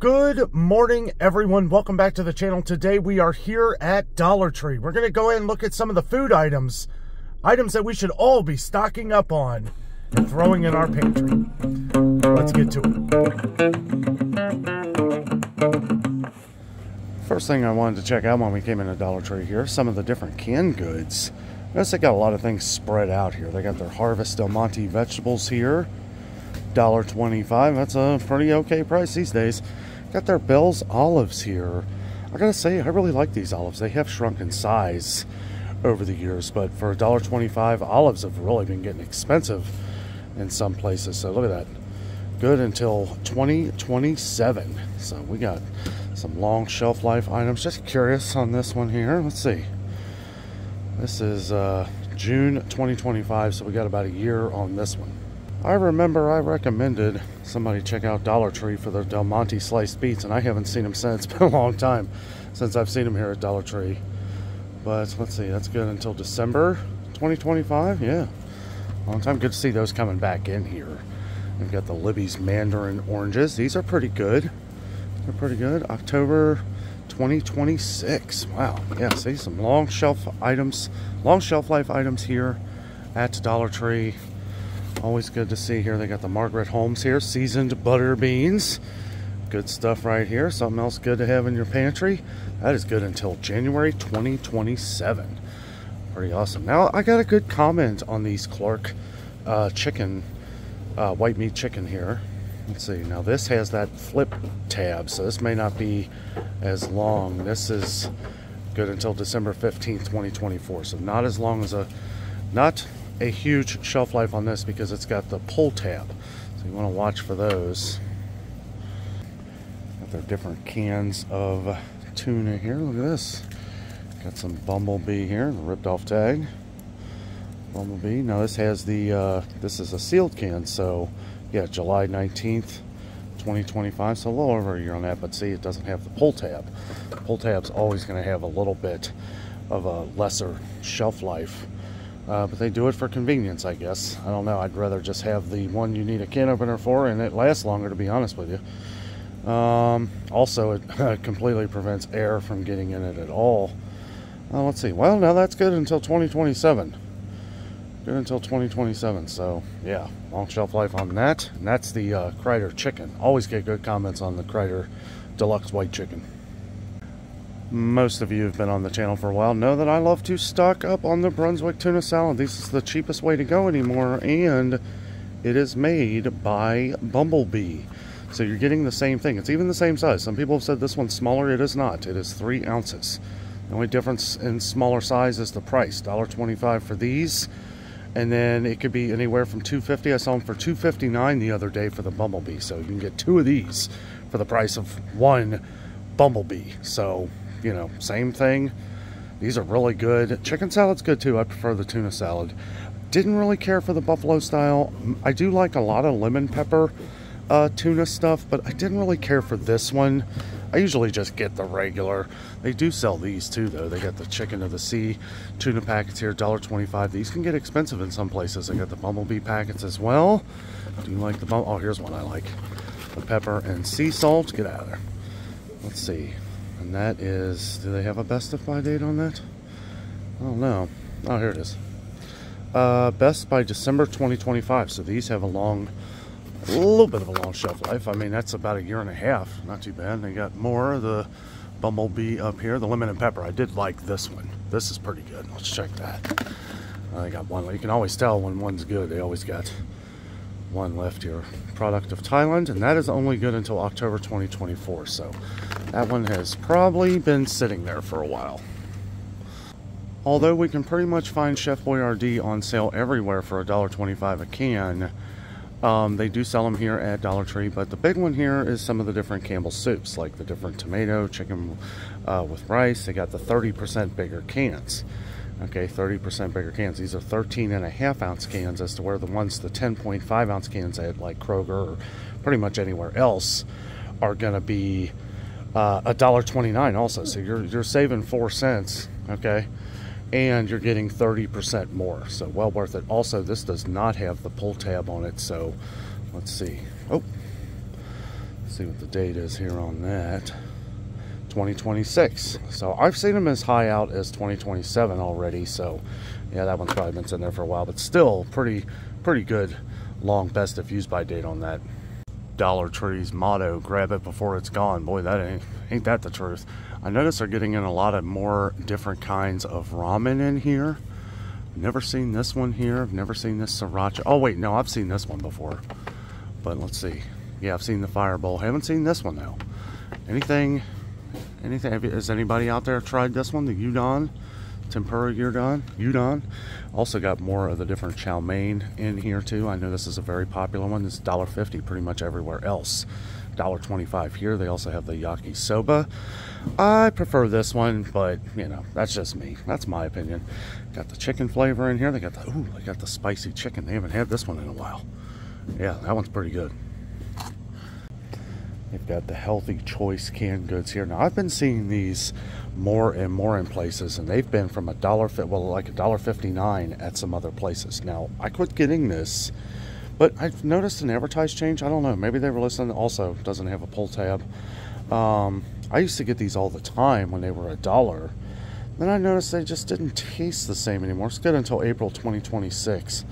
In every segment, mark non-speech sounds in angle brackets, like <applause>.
Good morning, everyone. Welcome back to the channel. Today we are here at Dollar Tree. We're going to go ahead and look at some of the food items, items that we should all be stocking up on and throwing in our pantry. Let's get to it. First thing I wanted to check out when we came into Dollar Tree here, some of the different canned goods. Notice they got a lot of things spread out here. They got their Harvest Del Monte vegetables here. $1.25. That's a pretty okay price these days. Got their Bell's olives here. I gotta say, I really like these olives. They have shrunk in size over the years, but for $1.25, olives have really been getting expensive in some places. So look at that. Good until 2027. So we got some long shelf life items. Just curious on this one here. Let's see. This is uh, June 2025, so we got about a year on this one. I remember I recommended somebody check out Dollar Tree for their Del Monte sliced beets, and I haven't seen them since. <laughs> It's been a long time since I've seen them here at Dollar Tree. But let's see, that's good until December 2025. Yeah, long time. Good to see those coming back in here. We've got the Libby's Mandarin oranges. These are pretty good. They're pretty good. October 2026. Wow. Yeah, see some long shelf items, long shelf life items here at Dollar Tree. Always good to see here. They got the Margaret Holmes here, seasoned butter beans. Good stuff right here. Something else good to have in your pantry. That is good until January 2027. Pretty awesome. Now, I got a good comment on these Clark uh, chicken, uh, white meat chicken here. Let's see. Now, this has that flip tab, so this may not be as long. This is good until December 15th, 2024. So not as long as a, not a huge shelf life on this because it's got the pull tab. So you want to watch for those. Got their different cans of tuna here. Look at this. Got some Bumblebee here, ripped off tag. Bumblebee. Now this has the, uh, this is a sealed can, so yeah, July 19th, 2025. So a little over a year on that, but see, it doesn't have the pull tab. Pull tab's always going to have a little bit of a lesser shelf life uh, but they do it for convenience, I guess. I don't know. I'd rather just have the one you need a can opener for and it lasts longer, to be honest with you. Um, also, it <laughs> completely prevents air from getting in it at all. Uh, let's see. Well, now that's good until 2027. Good until 2027. So, yeah, long shelf life on that. And that's the uh, Crider chicken. Always get good comments on the Crider Deluxe White Chicken. Most of you have been on the channel for a while know that I love to stock up on the Brunswick tuna salad. This is the cheapest way to go anymore, and it is made by Bumblebee. So you're getting the same thing. It's even the same size. Some people have said this one's smaller. It is not. It is three ounces. The only difference in smaller size is the price. $1.25 for these. And then it could be anywhere from 250 I saw them for 259 the other day for the Bumblebee. So you can get two of these for the price of one Bumblebee. So you know, same thing. These are really good. Chicken salad's good too. I prefer the tuna salad. Didn't really care for the buffalo style. I do like a lot of lemon pepper uh, tuna stuff, but I didn't really care for this one. I usually just get the regular. They do sell these too, though. They got the chicken of the sea tuna packets here, $1.25. These can get expensive in some places. They got the bumblebee packets as well. Do you like the bum? Oh, here's one I like. The pepper and sea salt. Get out of there. Let's see. And that is, do they have a best of buy date on that? I don't know. Oh, here it is. Uh, best by December 2025. So these have a long, a little bit of a long shelf life. I mean, that's about a year and a half. Not too bad. They got more the Bumblebee up here. The lemon and pepper. I did like this one. This is pretty good. Let's check that. I uh, got one. You can always tell when one's good. They always got one left here. Product of Thailand, and that is only good until October 2024. So that one has probably been sitting there for a while. Although we can pretty much find Chef Boyardee on sale everywhere for $1.25 a can, um, they do sell them here at Dollar Tree, but the big one here is some of the different Campbell soups, like the different tomato, chicken uh, with rice. They got the 30% bigger cans. Okay, 30% bigger cans. These are 13 and a half ounce cans as to where the ones, the 10.5 ounce cans at like Kroger or pretty much anywhere else are going to be uh, a dollar 29 also. So you're, you're saving four cents, okay? And you're getting 30% more. So well worth it. Also, this does not have the pull tab on it. So let's see. Oh, see what the date is here on that. 2026. So I've seen them as high out as 2027 already. So yeah, that one's probably been sitting there for a while, but still pretty, pretty good long best if used by date on that. Dollar Tree's motto, grab it before it's gone. Boy, that ain't, ain't that the truth. I notice they're getting in a lot of more different kinds of ramen in here. Never seen this one here. I've never seen this sriracha. Oh, wait, no, I've seen this one before. But let's see. Yeah, I've seen the Fireball. Haven't seen this one, though. Anything, anything, have has anybody out there tried this one, the Udon? Tempura Udon? Udon? Also got more of the different chow mein in here, too. I know this is a very popular one. This is $1.50 pretty much everywhere else. $1.25 here. They also have the yakisoba. I prefer this one, but you know, that's just me. That's my opinion. Got the chicken flavor in here. They got the ooh, they got the spicy chicken. They haven't had this one in a while. Yeah, that one's pretty good. They've got the healthy choice canned goods here. Now I've been seeing these more and more in places, and they've been from a dollar fit well like a dollar fifty nine at some other places. Now I quit getting this but I've noticed an advertised change. I don't know. Maybe they were listening. Also, doesn't have a pull tab. Um, I used to get these all the time when they were a dollar. Then I noticed they just didn't taste the same anymore. It's good until April 2026.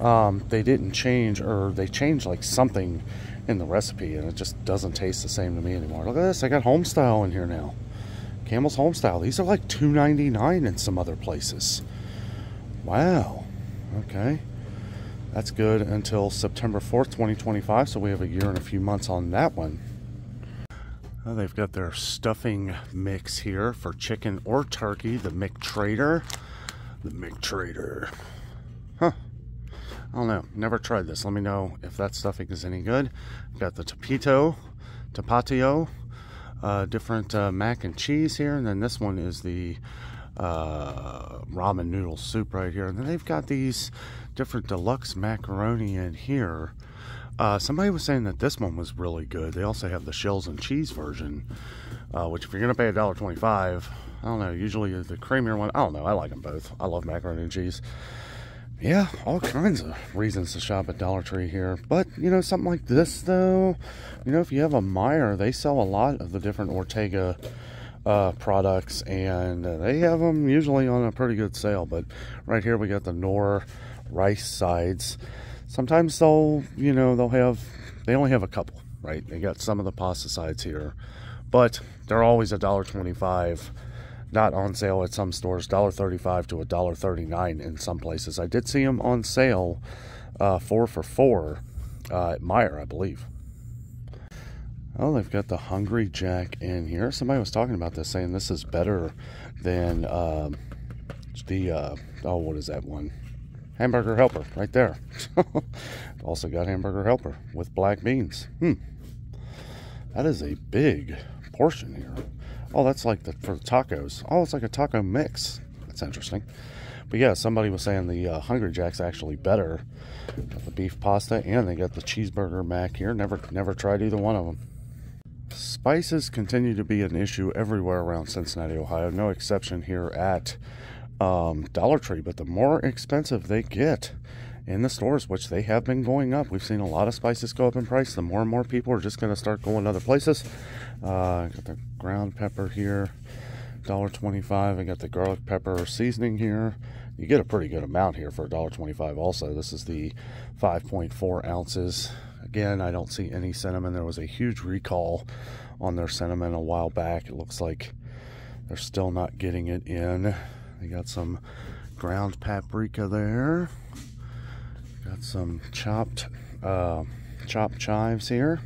Um, they didn't change, or they changed like something in the recipe, and it just doesn't taste the same to me anymore. Look at this. I got homestyle in here now. Campbell's homestyle. These are like $2.99 in some other places. Wow. Okay. That's good until September 4th, 2025. So we have a year and a few months on that one. Well, they've got their stuffing mix here for chicken or turkey. The McTrader. The McTrader. Huh. I don't know. Never tried this. Let me know if that stuffing is any good. Got the Tapito, Tapatio, uh, different uh, mac and cheese here. And then this one is the uh, ramen noodle soup right here. And then they've got these different deluxe macaroni in here. Uh, somebody was saying that this one was really good. They also have the shells and cheese version, uh, which if you're gonna pay a dollar twenty-five, I don't know. Usually the creamier one, I don't know. I like them both. I love macaroni and cheese. Yeah, all kinds of reasons to shop at Dollar Tree here. But you know, something like this though, you know, if you have a Meijer, they sell a lot of the different Ortega uh, products, and uh, they have them usually on a pretty good sale. But right here we got the Knorr rice sides. Sometimes they'll, you know, they'll have, they only have a couple, right? They got some of the pasta sides here, but they're always a dollar twenty-five. Not on sale at some stores, dollar thirty-five to a dollar thirty-nine in some places. I did see them on sale, uh, four for four uh, at Meijer, I believe. Oh, they've got the Hungry Jack in here. Somebody was talking about this, saying this is better than um, the, uh, oh, what is that one? Hamburger helper right there. <laughs> also got hamburger helper with black beans. Hmm. That is a big portion here. Oh, that's like the for the tacos. Oh, it's like a taco mix. That's interesting. But yeah, somebody was saying the uh, Hungry Jack's actually better. Got the beef pasta and they got the cheeseburger mac here. Never never tried either one of them. Spices continue to be an issue everywhere around Cincinnati, Ohio. No exception here at um, Dollar Tree, but the more expensive they get in the stores, which they have been going up, we've seen a lot of spices go up in price. The more and more people are just going to start going to other places. Uh, got the ground pepper here, $1.25. I got the garlic pepper seasoning here. You get a pretty good amount here for $1.25 also. This is the 5.4 ounces. Again, I don't see any cinnamon. There was a huge recall on their cinnamon a while back. It looks like they're still not getting it in. We got some ground paprika there. Got some chopped uh, chopped chives here.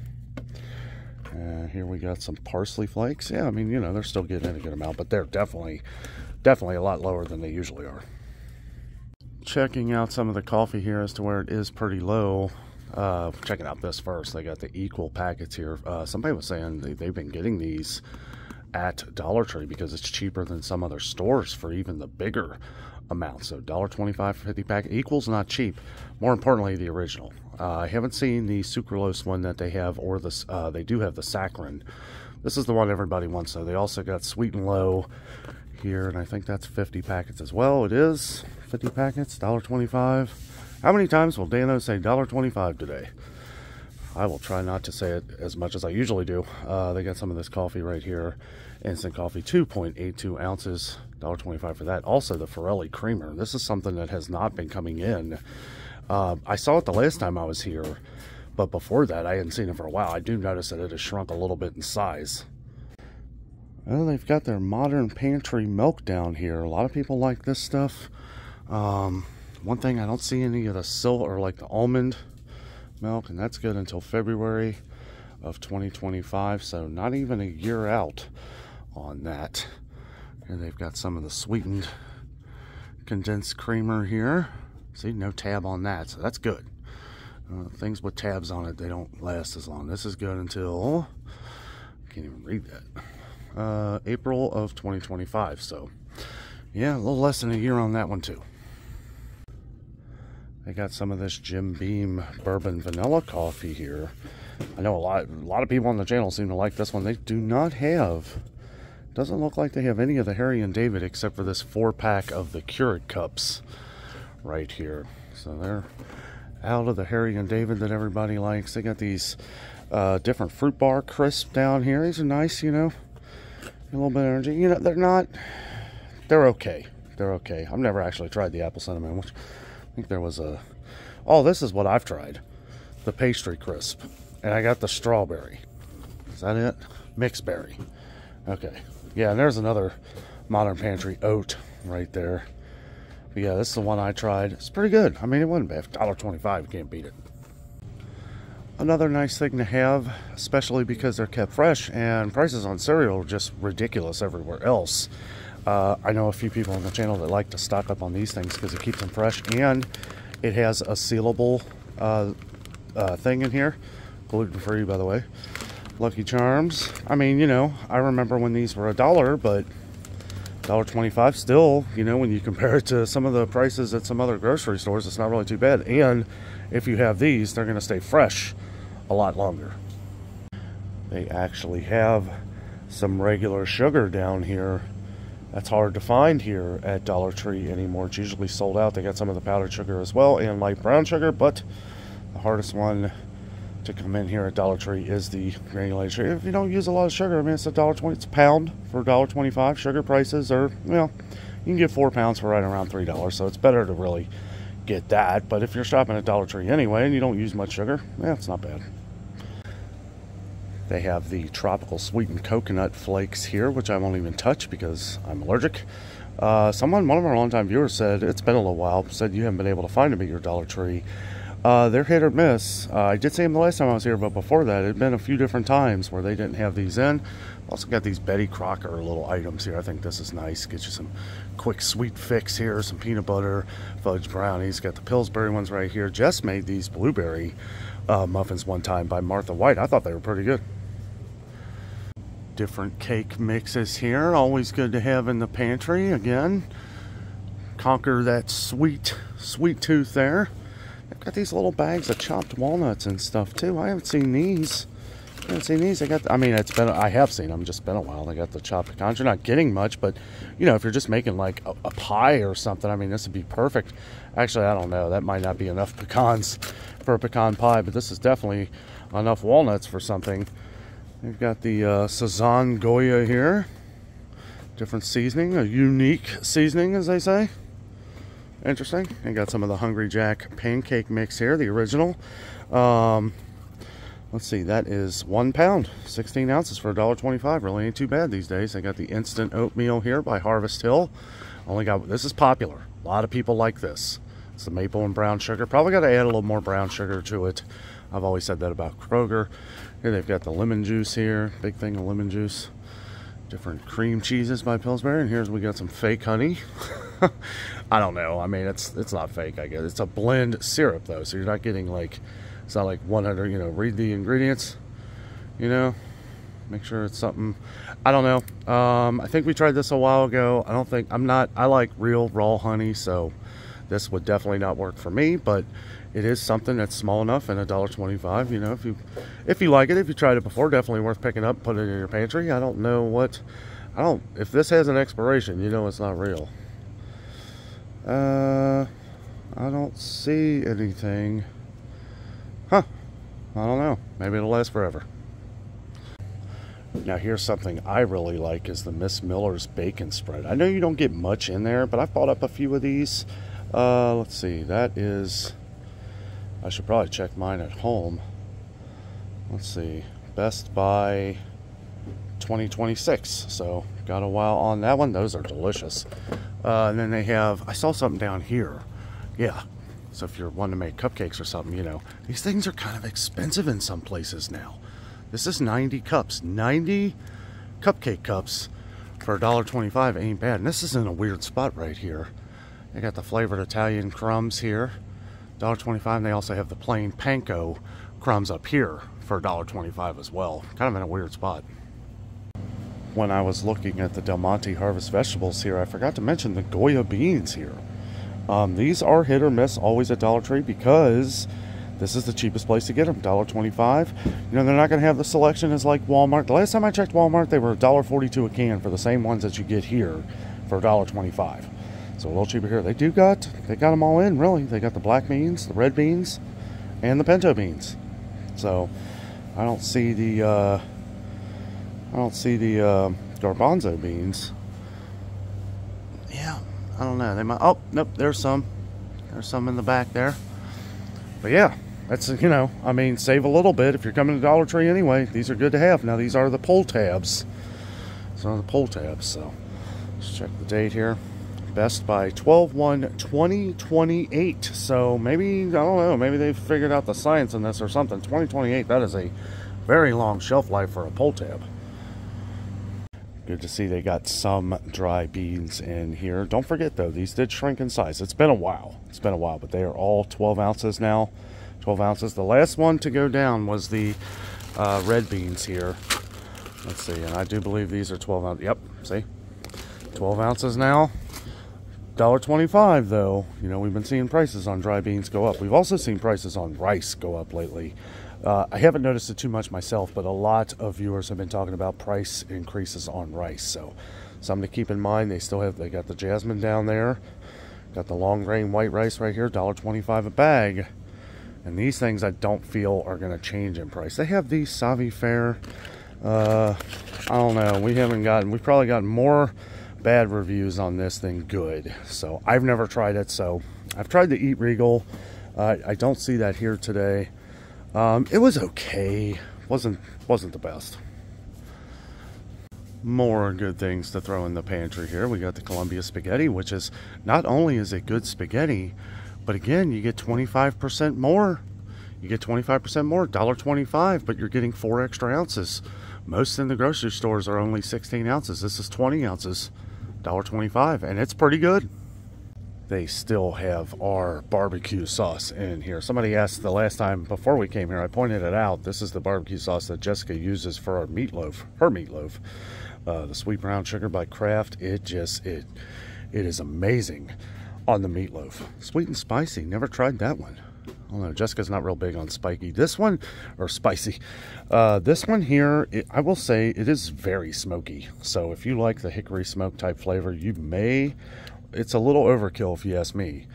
And here we got some parsley flakes. Yeah, I mean, you know, they're still getting in a good amount, but they're definitely, definitely a lot lower than they usually are. Checking out some of the coffee here as to where it is pretty low. Uh, checking out this first. They got the equal packets here. Uh, somebody was saying they, they've been getting these at Dollar Tree because it's cheaper than some other stores for even the bigger amount. So $1.25 for 50 pack equals not cheap. More importantly, the original. Uh, I haven't seen the sucralose one that they have, or the Uh, they do have the saccharin. This is the one everybody wants. So they also got sweet and low here, and I think that's 50 packets as well. It is 50 packets, $1.25. How many times will Danno say $1.25 today? I will try not to say it as much as I usually do. Uh, they got some of this coffee right here. Instant coffee, 2.82 ounces, $1.25 for that. Also, the Forelli creamer. This is something that has not been coming in. Uh, I saw it the last time I was here, but before that, I hadn't seen it for a while. I do notice that it has shrunk a little bit in size. Well, they've got their modern pantry milk down here. A lot of people like this stuff. Um, one thing, I don't see any of the silver or like the almond milk, and that's good until February of 2025, so not even a year out on that. And they've got some of the sweetened condensed creamer here. See, no tab on that, so that's good. Uh, things with tabs on it, they don't last as long. This is good until, I can't even read that, uh, April of 2025. So, yeah, a little less than a year on that one, too. They got some of this Jim Beam bourbon vanilla coffee here. I know a lot, a lot of people on the channel seem to like this one. They do not have, doesn't look like they have any of the Harry and David except for this four pack of the Keurig cups right here. So they're out of the Harry and David that everybody likes. They got these uh, different fruit bar crisp down here. These are nice, you know, a little bit of energy. You know, they're not, they're okay. They're okay. I've never actually tried the apple cinnamon, which think there was a... Oh, this is what I've tried. The pastry crisp. And I got the strawberry. Is that it? Mixed berry. Okay. Yeah, and there's another Modern Pantry oat right there. But yeah, this is the one I tried. It's pretty good. I mean, it wasn't bad. $1.25, you can't beat it. Another nice thing to have, especially because they're kept fresh, and prices on cereal are just ridiculous everywhere else. Uh, I know a few people on the channel that like to stock up on these things because it keeps them fresh and it has a sealable uh, uh, thing in here. Gluten free, by the way. Lucky Charms. I mean, you know, I remember when these were a dollar, but $1.25 still, you know, when you <laughs> compare it to some of the prices at some other grocery stores, it's not really too bad. And if you have these, they're going to stay fresh a lot longer. They actually have some regular sugar down here that's hard to find here at Dollar Tree anymore. It's usually sold out. They got some of the powdered sugar as well and light brown sugar, but the hardest one to come in here at Dollar Tree is the granulated sugar. If you don't use a lot of sugar, I mean, it's a dollar twenty. It's a pound for a dollar twenty-five. Sugar prices are well, you can get four pounds for right around three dollars. So it's better to really get that. But if you're shopping at Dollar Tree anyway and you don't use much sugar, yeah, it's not bad. They have the tropical sweetened coconut flakes here, which I won't even touch because I'm allergic. Uh, someone, one of our longtime viewers said, it's been a little while, said you haven't been able to find them at your Dollar Tree. Uh, they're hit or miss. Uh, I did see them the last time I was here, but before that, it had been a few different times where they didn't have these in. Also got these Betty Crocker little items here. I think this is nice. Get you some quick sweet fix here, some peanut butter, fudge brownies. Got the Pillsbury ones right here. Jess made these blueberry uh, muffins one time by Martha White. I thought they were pretty good different cake mixes here. Always good to have in the pantry. Again, conquer that sweet, sweet tooth there. I've got these little bags of chopped walnuts and stuff too. I haven't seen these. I haven't seen these. I got. I mean, it's been. I have seen them. Just been a while. I got the chopped pecans. You're not getting much, but you know, if you're just making like a, a pie or something, I mean, this would be perfect. Actually, I don't know. That might not be enough pecans for a pecan pie, but this is definitely enough walnuts for something. We've got the uh, Goya here. Different seasoning, a unique seasoning, as they say. Interesting. And got some of the Hungry Jack pancake mix here, the original. Um, let's see, that is one pound, 16 ounces for $1.25. Really ain't too bad these days. I got the instant oatmeal here by Harvest Hill. Only got this is popular. A lot of people like this. It's the maple and brown sugar. Probably got to add a little more brown sugar to it. I've always said that about Kroger. Here they've got the lemon juice here, big thing of lemon juice. Different cream cheeses by Pillsbury, and here's we got some fake honey. <laughs> I don't know. I mean, it's it's not fake. I guess it's a blend syrup though, so you're not getting like it's not like 100. You know, read the ingredients. You know, make sure it's something. I don't know. Um, I think we tried this a while ago. I don't think I'm not. I like real raw honey, so this would definitely not work for me. But it is something that's small enough and a dollar twenty-five. You know, if you if you like it, if you tried it before, definitely worth picking up, put it in your pantry. I don't know what, I don't. If this has an expiration, you know it's not real. Uh, I don't see anything. Huh? I don't know. Maybe it'll last forever. Now here's something I really like is the Miss Miller's bacon spread. I know you don't get much in there, but I've bought up a few of these. Uh, let's see, that is, I should probably check mine at home. Let's see, Best Buy 2026. So got a while on that one. Those are delicious. Uh, and then they have, I saw something down here. Yeah. So if you're wanting to make cupcakes or something, you know, these things are kind of expensive in some places now. This is 90 cups. 90 cupcake cups for $1.25 ain't bad. And this is in a weird spot right here. They got the flavored Italian crumbs here. $1.25. And they also have the plain panko crumbs up here for $1.25 as well. Kind of in a weird spot. When I was looking at the Del Monte Harvest vegetables here, I forgot to mention the Goya beans here. Um, these are hit or miss always at Dollar Tree because this is the cheapest place to get them $1.25 you know they're not going to have the selection as like walmart the last time i checked walmart they were $1.42 a can for the same ones that you get here for $1.25 so a little cheaper here. They do got they got them all in really. They got the black beans the red beans and the pinto beans. So i don't see the uh, i don't see the uh, garbanzo beans. Yeah i don't know. They might oh nope there's some. There's some in the back there. But yeah that's you know i mean save a little bit if you're coming to dollar tree anyway. These are good to have. Now these are the pull tabs. These are the pull tabs so let's check the date here best by 12 1 2028 so maybe i don't know maybe they've figured out the science in this or something 2028 that is a very long shelf life for a pull tab good to see they got some dry beans in here don't forget though these did shrink in size it's been a while it's been a while but they are all 12 ounces now 12 ounces. The last one to go down was the uh, red beans here. Let's see, and I do believe these are 12 ounces. Yep, see? 12 ounces now. $1.25 though. You know, we've been seeing prices on dry beans go up. We've also seen prices on rice go up lately. Uh, I haven't noticed it too much myself, but a lot of viewers have been talking about price increases on rice. So, something to keep in mind. They still have, they got the jasmine down there. Got the long grain white rice right here, $1.25 a bag. And these things I don't feel are going to change in price. They have these Savi Fair. Uh, I don't know. We haven't gotten, we've probably gotten more bad reviews on this than good. So I've never tried it. So I've tried to eat Regal. Uh, I don't see that here today. Um, it was okay. wasn't wasn't the best. More good things to throw in the pantry here. We got the Columbia spaghetti, which is not only is it good spaghetti, but again, you get 25% more. You get 25% more, $1.25, but you're getting four extra ounces. Most in the grocery stores are only 16 ounces. This is 20 ounces, $1.25, and it's pretty good. They still have our barbecue sauce in here. Somebody asked the last time before we came here, I pointed it out. This is the barbecue sauce that Jessica uses for our meatloaf, her meatloaf. Uh, the sweet brown sugar by Kraft. It just, it, it is amazing on the meatloaf. Sweet and spicy. Never tried that one. I don't know. Jessica's not real big on spiky. This one, or spicy. Uh, this one here, it, I will say it is very smoky. So if you like the hickory smoke type flavor, you may. It's a little overkill if you ask me.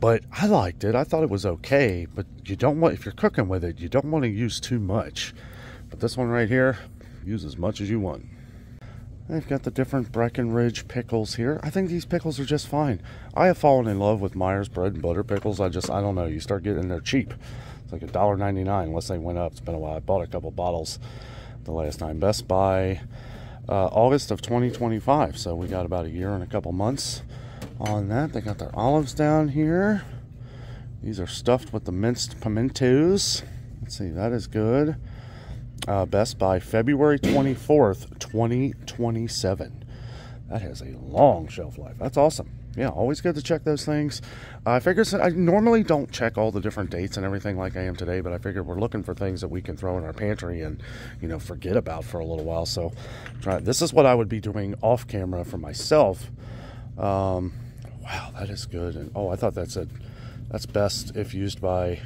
But I liked it. I thought it was okay. But you don't want, if you're cooking with it, you don't want to use too much. But this one right here, use as much as you want. They've got the different Breckenridge pickles here. I think these pickles are just fine. I have fallen in love with Meijer's bread and butter pickles. I just, I don't know. You start getting, they're cheap. It's like $1.99 unless they went up. It's been a while. I bought a couple bottles the last time. Best Buy, uh, August of 2025. So we got about a year and a couple months on that. They got their olives down here. These are stuffed with the minced pimentos. Let's see, that is good uh, Best Buy February 24th, 2027. That has a long shelf life. That's awesome. Yeah, always good to check those things. Uh, I figure I normally don't check all the different dates and everything like I am today, but I figured we're looking for things that we can throw in our pantry and you know forget about for a little while. So, try. This is what I would be doing off camera for myself. Um, wow, that is good. And oh, I thought that said that's best if used by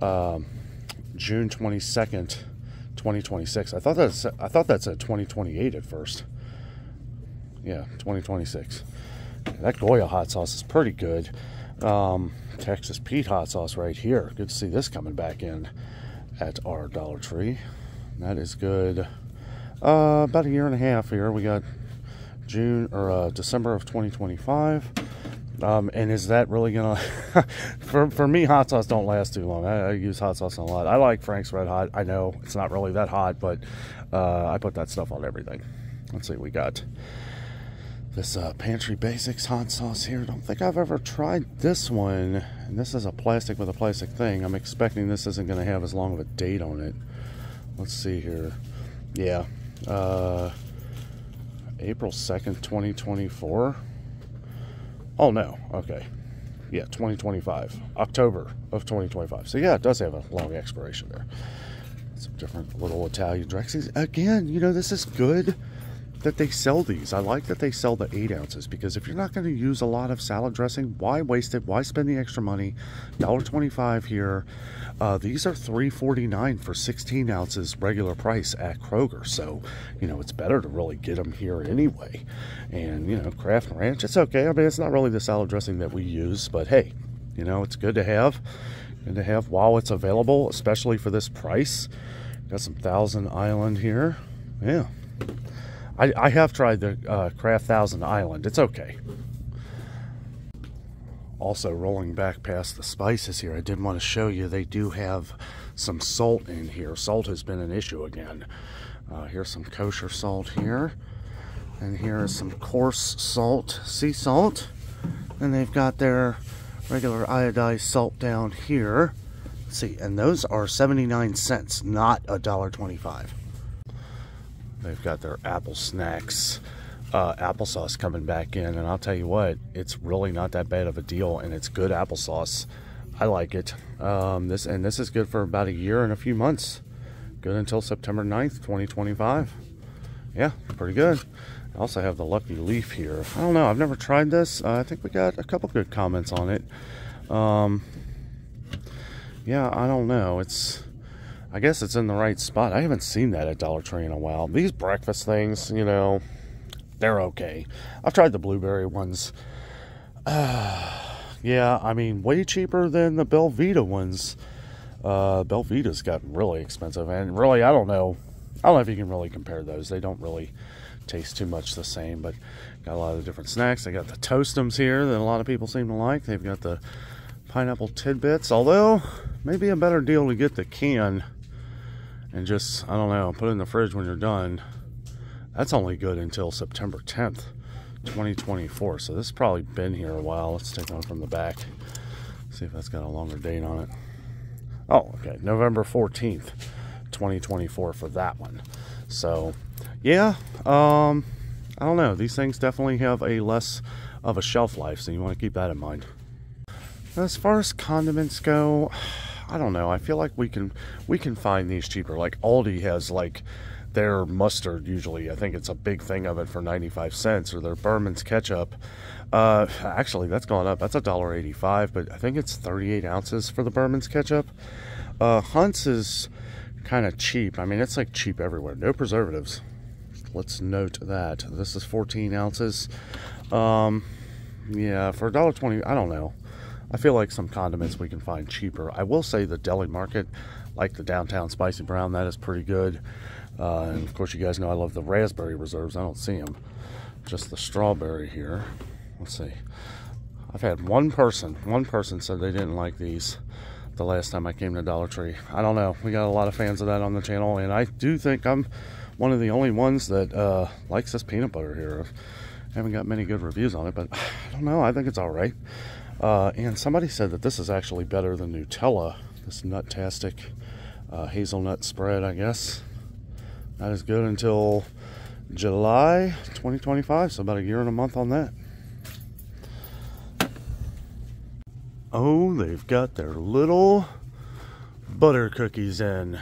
um, June 22nd. 2026. I thought that's I thought that's a 2028 at first. Yeah, 2026. That Goya hot sauce is pretty good. Um, Texas Pete hot sauce right here. Good to see this coming back in. at our Dollar Tree. That is good. Uh, about a year and a half here. We got June or uh, December of 2025. Um, and is that really gonna? <laughs> for for me, hot sauce don't last too long. I, I, use hot sauce a lot. I like Frank's Red Hot. I know it's not really that hot, but uh, I put that stuff on everything. Let's see, we got this uh, Pantry Basics hot sauce here. Don't think I've ever tried this one. And this is a plastic with a plastic thing. I'm expecting this isn't going to have as long of a date on it. Let's see here. Yeah. Uh, April 2nd, 2024. Oh, no. Okay. Yeah, 2025. October of 2025. So, yeah, it does have a long expiration there. Some different little Italian dressings. Again, you know, this is good that they sell these. I like that they sell the 8 ounces because if you're not going to use a lot of salad dressing, why waste it? Why spend the extra money? $1.25 here. Uh, these are $3.49 for 16 ounces regular price at Kroger. So, you know, it's better to really get them here anyway. And, you know, Kraft Ranch, it's okay. I mean, it's not really the salad dressing that we use, but hey, you know, it's good to have. Good to have while it's available, especially for this price. Got some Thousand Island here. Yeah. I, I have tried the uh, Kraft Thousand Island. It's okay. Also, rolling back past the spices here, I did want to show you they do have some salt in here. Salt has been an issue again. Uh, here's some kosher salt here. And here is some coarse salt, sea salt. And they've got their regular iodized salt down here. Let's see, and those are 79 cents, not a dollar 25. They've got their apple snacks uh, applesauce coming back in, and I'll tell you what, it's really not that bad of a deal, and it's good applesauce. I like it. Um, this and this is good for about a year and a few months. Good until September 9th, 2025. Yeah, pretty good. I also have the Lucky Leaf here. I don't know. I've never tried this. Uh, I think we got a couple good comments on it. Um, yeah, I don't know. It's I guess it's in the right spot. I haven't seen that at Dollar Tree in a while. These breakfast things, you know, they're okay. I've tried the blueberry ones. Uh, <sighs> yeah, I mean, way cheaper than the Belvita ones. Uh, Belvita's gotten really expensive, and really, I don't know. I don't know if you can really compare those. They don't really taste too much the same, but got a lot of different snacks. They got the Toastums here that a lot of people seem to like. They've got the pineapple tidbits, although maybe a better deal to get the can and just, I don't know, put it in the fridge when you're done that's only good until September 10th, 2024. So this has probably been here a while. Let's take one from the back. See if that's got a longer date on it. Oh, okay. November 14th, 2024 for that one. So, yeah, um, I don't know. These things definitely have a less of a shelf life, so you want to keep that in mind. As far as condiments go, <sighs> I don't know. I feel like we can we can find these cheaper. Like Aldi has like their mustard usually. I think it's a big thing of it for 95 cents or their Burman's ketchup. Uh, actually, that's gone up. That's a dollar 85, but I think it's 38 ounces for the Burman's ketchup. Uh, Hunt's is kind of cheap. I mean, it's like cheap everywhere. No preservatives. Let's note that this is 14 ounces. Um, yeah, for $1.20, I don't know. I feel like some condiments we can find cheaper. I will say the deli market, like the downtown spicy brown, that is pretty good. Uh, and of course, you guys know I love the raspberry reserves. I don't see them. Just the strawberry here. Let's see. I've had one person, one person said they didn't like these the last time I came to Dollar Tree. I don't know. We got a lot of fans of that on the channel, and I do think I'm one of the only ones that uh, likes this peanut butter here. I haven't got many good reviews on it, but <sighs> I don't know. I think it's all right. Uh, and somebody said that this is actually better than Nutella. This Nuttastic uh, hazelnut spread, I guess. That is good until July 2025, so about a year and a month on that. Oh, they've got their little butter cookies in.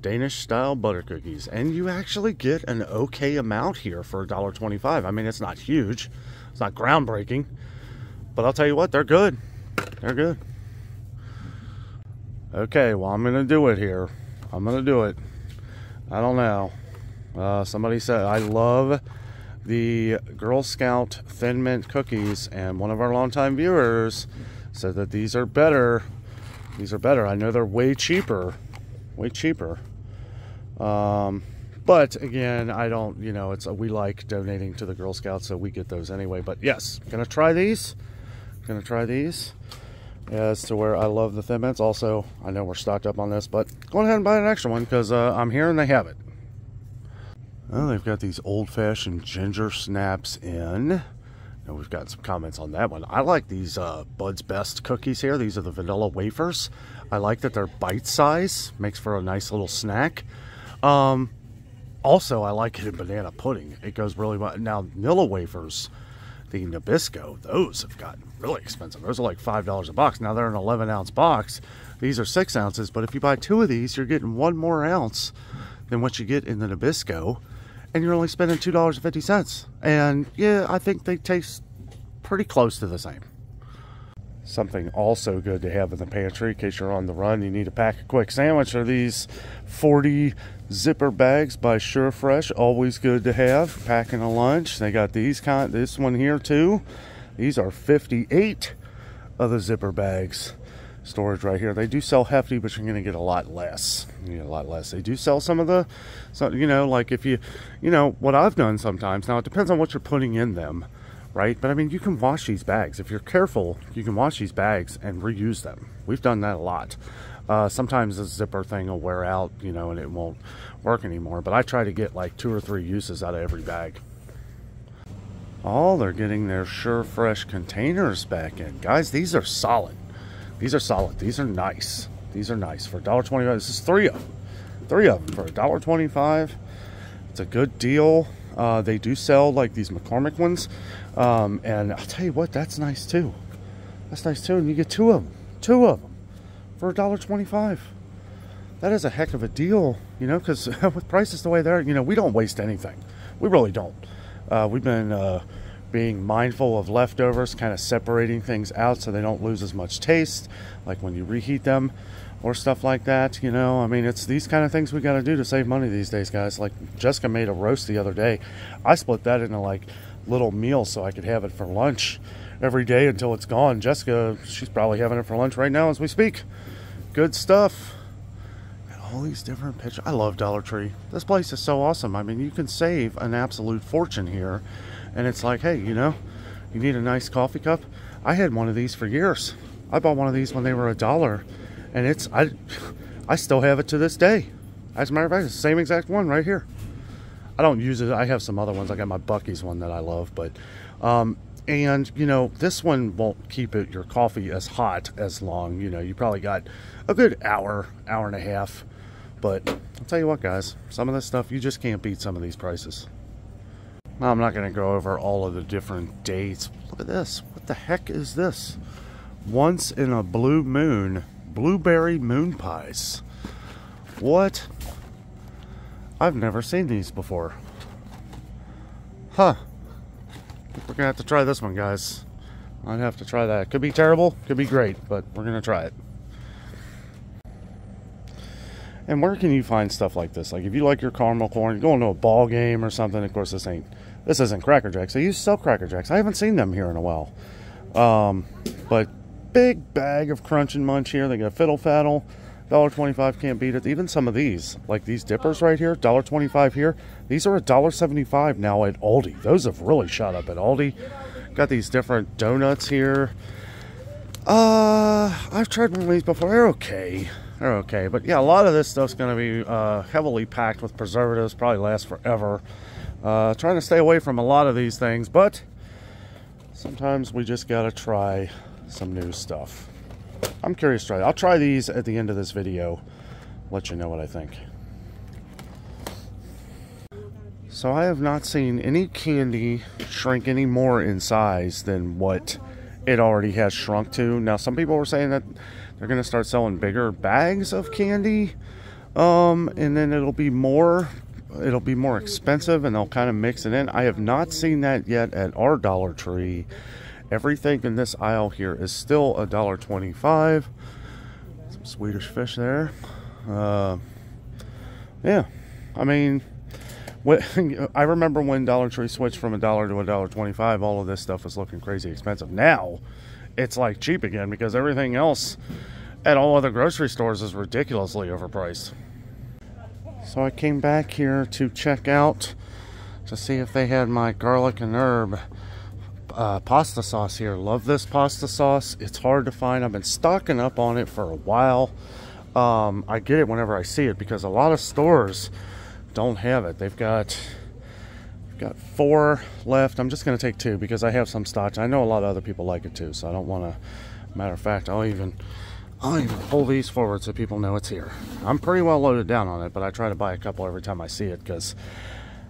Danish style butter cookies. And you actually get an okay amount here for $1.25. I mean, it's not huge, it's not groundbreaking, but I'll tell you what, they're good. They're good. Okay, well, I'm going to do it here. I'm going to do it. I don't know. Uh, somebody said, I love the Girl Scout Thin Mint cookies, and one of our longtime viewers said that these are better. These are better. I know they're way cheaper, way cheaper. Um, but again, I don't, you know, it's a, we like donating to the Girl Scouts, so we get those anyway. But yes, gonna try these. Gonna try these as to where I love the Thin Mints. Also, I know we're stocked up on this, but go ahead and buy an extra one because uh, I'm here and they have it. Well, they've got these old-fashioned ginger snaps in. Now we've got some comments on that one. I like these uh, Bud's Best cookies here. These are the vanilla wafers. I like that they're bite size. Makes for a nice little snack. Um, also, I like it in banana pudding. It goes really well. Now, Nilla wafers, the Nabisco, those have gotten really expensive. Those are like $5 a box. Now they're an 11 ounce box. These are six ounces, but if you buy two of these, you're getting one more ounce than what you get in the Nabisco. And you're only spending $2.50. And yeah, I think they taste pretty close to the same. Something also good to have in the pantry in case you're on the run. You need to pack a quick sandwich. Are these 40 zipper bags by Surefresh? Always good to have. Packing a lunch. They got these kind. This one here too. These are 58 of the zipper bags storage right here. They do sell hefty, but you're going to get a lot less. You get a lot less. They do sell some of the, so you know, like if you, you know, what I've done sometimes. Now it depends on what you're putting in them right? But I mean, you can wash these bags. If you're careful, you can wash these bags and reuse them. We've done that a lot. Uh, sometimes the zipper thing will wear out, you know, and it won't work anymore. But I try to get like two or three uses out of every bag. Oh, they're getting their Sure Fresh containers back in. Guys, these are solid. These are solid. These are nice. These are nice. For $1.25, this is three of them. Three of them for $1.25. It's a good deal. Uh, they do sell like these McCormick ones. Um, and I'll tell you what, that's nice too. That's nice too. And you get two of them. Two of them for $1.25. That is a heck of a deal, you know, because <laughs> with prices the way they're, you know, we don't waste anything. We really don't. Uh, we've been uh, being mindful of leftovers, kind of separating things out so they don't lose as much taste, like when you reheat them or stuff like that. You know, I mean, it's these kind of things we got to do to save money these days, guys. Like Jessica made a roast the other day. I split that into like little meals so I could have it for lunch every day until it's gone. Jessica, she's probably having it for lunch right now as we speak. Good stuff. All these different pictures. I love Dollar Tree. This place is so awesome. I mean, you can save an absolute fortune here. And it's like, hey, you know, you need a nice coffee cup. I had one of these for years. I bought one of these when they were a dollar and it's I I still have it to this day. As a matter of fact, it's the same exact one right here. I don't use it. I have some other ones. I got my Buc-ee's one that I love, but um, and you know this one won't keep it your coffee as hot as long. You know, you probably got a good hour, hour and a half. But I'll tell you what, guys, some of this stuff you just can't beat some of these prices. Now, I'm not going to go over all of the different dates. Look at this. What the heck is this? Once in a blue moon blueberry moon pies. What? I've never seen these before. Huh. We're gonna have to try this one, guys. I'd have to try that. Could be terrible, could be great, but we're gonna try it. And where can you find stuff like this? Like if you like your caramel corn, going to a ball game or something. Of course, this ain't this isn't Cracker Jacks. They used to sell Cracker Jacks. I haven't seen them here in a while. Um, but big bag of crunch and munch here. They got fiddle faddle. $1.25 can't beat it. Even some of these, like these dippers right here, $1.25 here. These are $1.75 now at Aldi. Those have really shot up at Aldi. Got these different donuts here. Uh, I've tried one of these before. They're okay. They're okay. But yeah, a lot of this stuff's going to be uh, heavily packed with preservatives. Probably last forever. Uh, trying to stay away from a lot of these things, but sometimes we just got to try some new stuff. I'm curious to try. I'll try these at the end of this video. Let you know what I think. So I have not seen any candy shrink any more in size than what it already has shrunk to. Now some people were saying that they're going to start selling bigger bags of candy. Um, and then it'll be more it'll be more expensive and they'll kind of mix it in. I have not seen that yet at our Dollar Tree. Everything in this aisle here is still a dollar twenty-five. Some Swedish fish there. Uh, yeah, I mean, <laughs> I remember when Dollar Tree switched from a dollar to a dollar twenty-five. All of this stuff was looking crazy expensive. Now, it's like cheap again because everything else at all other grocery stores is ridiculously overpriced. So I came back here to check out to see if they had my garlic and herb uh, pasta sauce here. Love this pasta sauce. It's hard to find. I've been stocking up on it for a while. Um, I get it whenever I see it because a lot of stores don't have it. They've got got four left. I'm just going to take two because I have some stock. I know a lot of other people like it too, so I don't want to. Matter of fact, I'll even I'll even pull these forward so people know it's here. I'm pretty well loaded down on it, but I try to buy a couple every time I see it because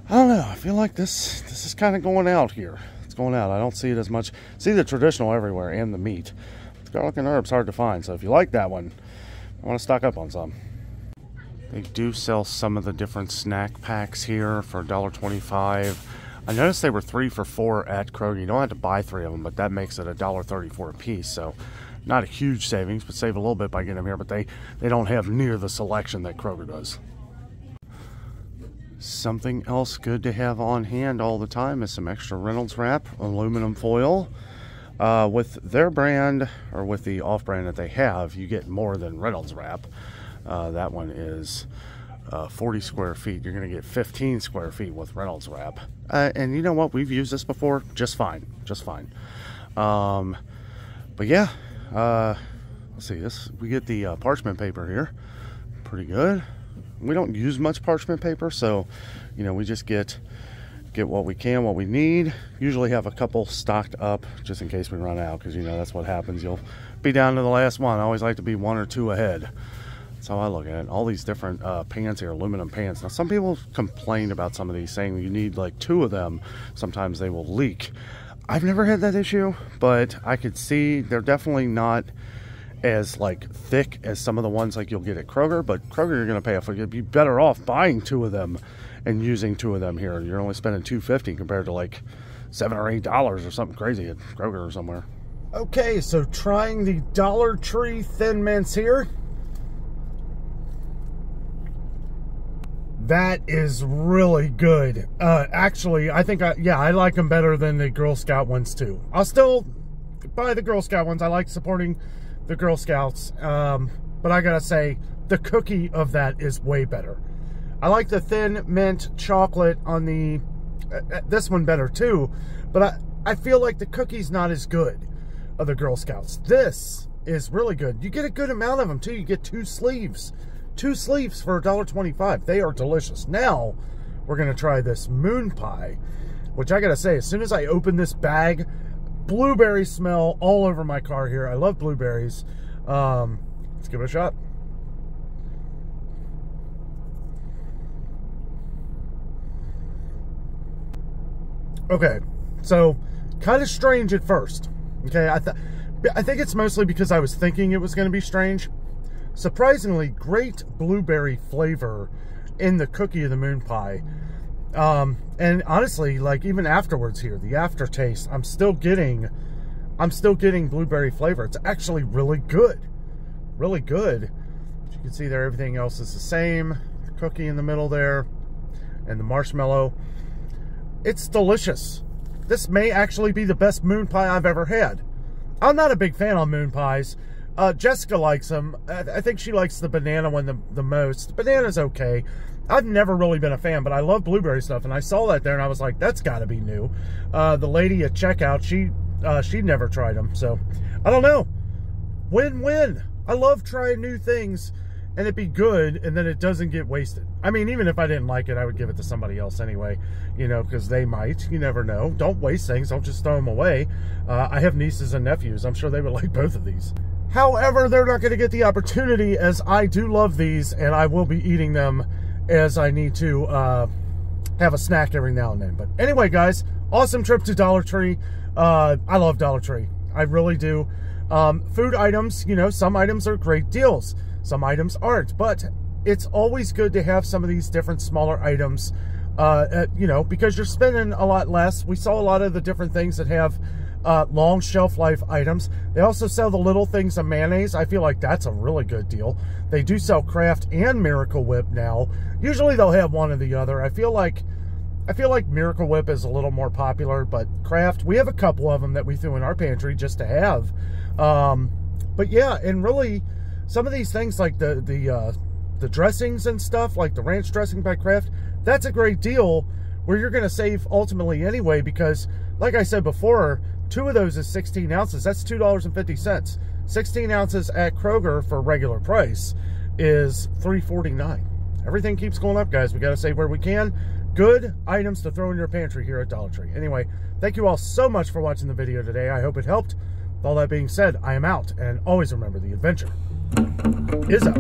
I don't know. I feel like this this is kind of going out here. It's going out. I don't see it as much. See the traditional everywhere and the meat. Garlic and herbs hard to find, so if you like that one, I want to stock up on some. They do sell some of the different snack packs here for $1.25. I noticed they were three for four at Kroger. You don't have to buy three of them, but that makes it $1.34 a piece. So not a huge savings, but save a little bit by getting them here. But they, they don't have near the selection that Kroger does. Something else good to have on hand all the time is some extra Reynolds wrap, aluminum foil. Uh, with their brand, or with the off brand that they have, you get more than Reynolds wrap. Uh, that one is uh, 40 square feet. You're going to get 15 square feet with Reynolds wrap. Uh, and you know what? We've used this before just fine. Just fine. Um, but yeah, uh, let's see. This we get the uh, parchment paper here. Pretty good we don't use much parchment paper, so you know we just get get what we can, what we need. Usually have a couple stocked up just in case we run out, because you know that's what happens. You'll be down to the last one. I always like to be one or two ahead. That's how I look at it. All these different uh, pans here, aluminum pans. Now some people complain about some of these, saying you need like two of them. Sometimes they will leak. I've never had that issue, but I could see they're definitely not as like thick as some of the ones like you'll get at Kroger, but Kroger you're going to pay for. You'd be better off buying two of them and using two of them here. You're only spending two fifty compared to like seven or eight dollars or something crazy at Kroger or somewhere. Okay, so trying the Dollar Tree Thin Mints here. That is really good. Uh, actually, I think I yeah I like them better than the Girl Scout ones too. I'll still buy the Girl Scout ones. I like supporting the Girl Scouts. Um, but I gotta say, the cookie of that is way better. I like the thin mint chocolate on the, uh, uh, this one better too, but I, I feel like the cookie's not as good of the Girl Scouts. This is really good. You get a good amount of them too. You get two sleeves. Two sleeves for $1.25. They are delicious. Now, we're going to try this moon pie, which I got to say, as soon as I open this bag, blueberry smell all over my car here. I love blueberries. Um, let's give it a shot. Okay, so kind of strange at first. Okay, I, th I think it's mostly because I was thinking it was going to be strange. Surprisingly, great blueberry flavor in the cookie of the moon pie. Um, and honestly, like even afterwards here, the aftertaste, I'm still getting, I'm still getting blueberry flavor. It's actually really good, really good. As you can see there, everything else is the same. The cookie in the middle there, and the marshmallow. It's delicious. This may actually be the best moon pie I've ever had. I'm not a big fan on moon pies. Uh, Jessica likes them. I, I, think she likes the banana one the, the most. Banana's okay. I've never really been a fan, but I love blueberry stuff, and I saw that there, and I was like, that's got to be new. Uh, the lady at checkout, she uh, she never tried them, so I don't know. Win-win. I love trying new things, and it be good, and then it doesn't get wasted. I mean, even if I didn't like it, I would give it to somebody else anyway, you know, because they might. You never know. Don't waste things. Don't just throw them away. Uh, I have nieces and nephews. I'm sure they would <laughs> like both of these. However, they're not going to get the opportunity as I do love these, and I will be eating them as I need to uh, have a snack every now and then. But anyway, guys, awesome trip to Dollar Tree. Uh, I love Dollar Tree. I really do. Um, food items, you know, some items are great deals. Some items aren't. But it's always good to have some of these different smaller items, uh, at, you know, because you're spending a lot less. We saw a lot of the different things that have uh, long shelf life items. They also sell the little things of mayonnaise. I feel like that's a really good deal. They do sell Kraft and Miracle Whip now. Usually they'll have one or the other. I feel like I feel like Miracle Whip is a little more popular, but Kraft, we have a couple of them that we threw in our pantry just to have. Um, but yeah, and really some of these things like the the uh, the dressings and stuff, like the ranch dressing by Kraft, that's a great deal where you're going to save ultimately anyway because, like I said before, two of those is 16 ounces. That's $2.50. 16 ounces at Kroger for regular price is 349 Everything keeps going up, guys. We got to save where we can. Good items to throw in your pantry here at Dollar Tree. Anyway, thank you all so much for watching the video today. I hope it helped. With all that being said, I am out. And always remember, the adventure is out.